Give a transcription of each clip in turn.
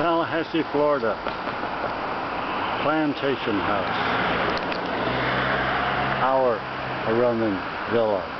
Tallahassee, Florida. Plantation House. Our Roman Villa.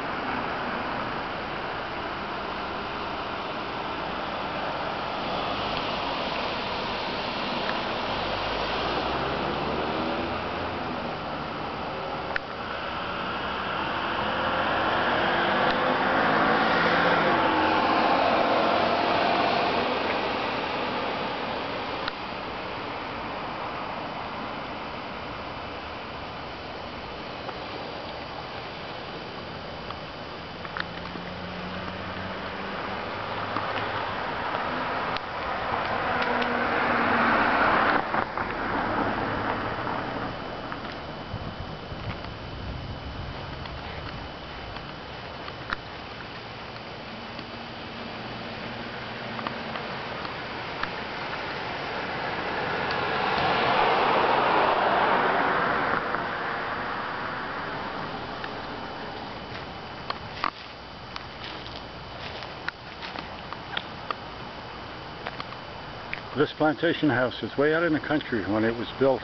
This plantation house is way out in the country when it was built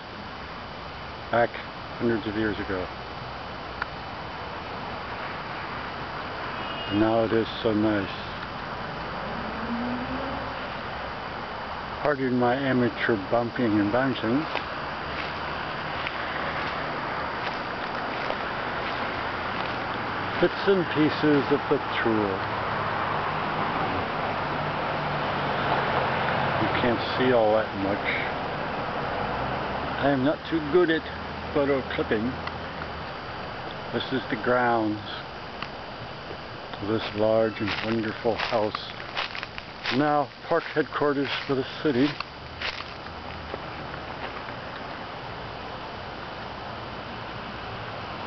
back hundreds of years ago. And now it is so nice. Pardon my amateur bumping and bouncing. Bits and pieces of the tour. Can't see all that much. I am not too good at photo clipping. This is the grounds of this large and wonderful house. Now park headquarters for the city.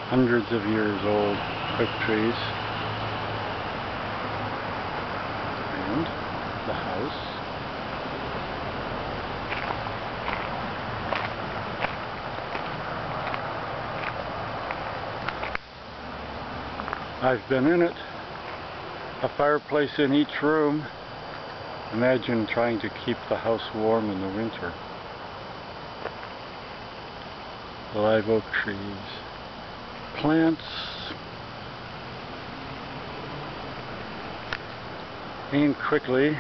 Hundreds of years old oak trees. And the house. I've been in it. A fireplace in each room. Imagine trying to keep the house warm in the winter. Live oak trees. Plants. And quickly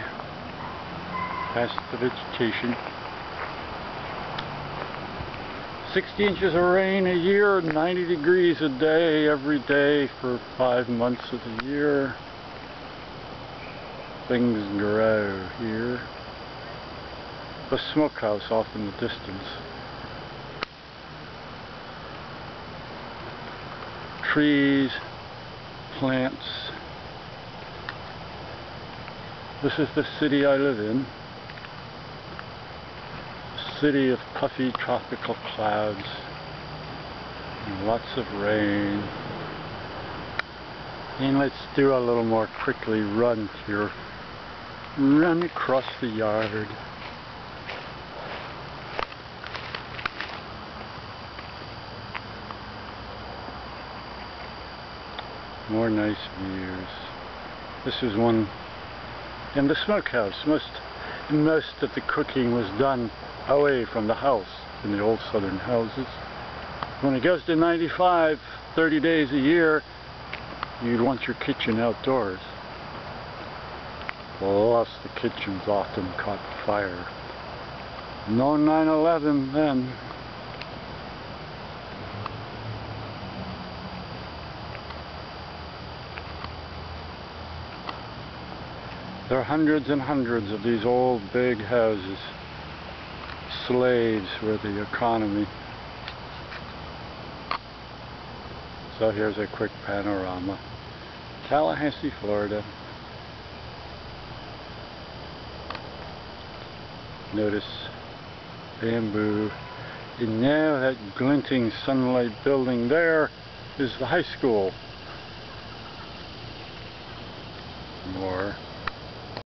past the vegetation. 60 inches of rain a year, 90 degrees a day every day for five months of the year. Things grow here. The smokehouse off in the distance. Trees, plants. This is the city I live in city of puffy tropical clouds and lots of rain. And let's do a little more quickly run here. Run across the yard. More nice views. This is one in the smokehouse. Most most of the cooking was done away from the house in the old southern houses. When it goes to 95, 30 days a year, you'd want your kitchen outdoors. Plus the kitchens often caught fire. No 9-11 then. There are hundreds and hundreds of these old big houses slaves were the economy. So here's a quick panorama. Tallahassee, Florida. Notice bamboo. And now that glinting sunlight building there is the high school. More